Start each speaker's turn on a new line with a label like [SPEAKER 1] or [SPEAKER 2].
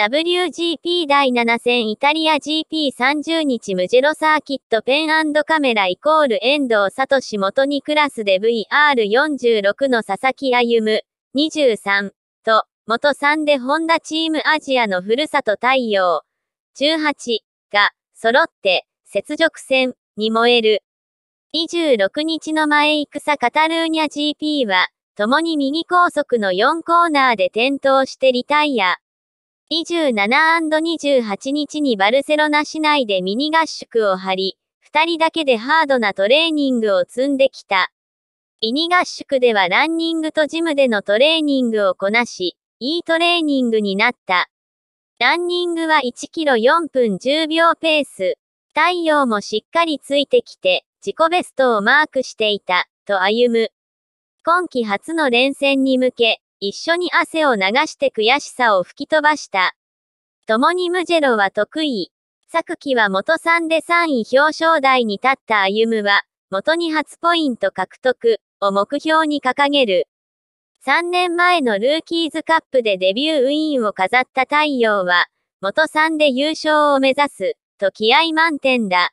[SPEAKER 1] WGP 第7戦イタリア GP30 日ムジェロサーキットペンカメライコール遠藤聡元2クラスで VR46 の佐々木歩23と元3でホンダチームアジアのふるさと太陽18が揃って雪辱戦に燃える。26日の前戦カタルーニャ GP は共に右高速の4コーナーで転倒してリタイア。27&28 日にバルセロナ市内でミニ合宿を張り、二人だけでハードなトレーニングを積んできた。ミニ合宿ではランニングとジムでのトレーニングをこなし、いいトレーニングになった。ランニングは1キロ4分10秒ペース。太陽もしっかりついてきて、自己ベストをマークしていた、と歩む。今季初の連戦に向け、一緒に汗を流して悔しさを吹き飛ばした。共にムジェロは得意。昨季は元3で3位表彰台に立った歩夢は、元に初ポイント獲得を目標に掲げる。3年前のルーキーズカップでデビューウィーンを飾った太陽は、元3で優勝を目指す、と気合満点だ。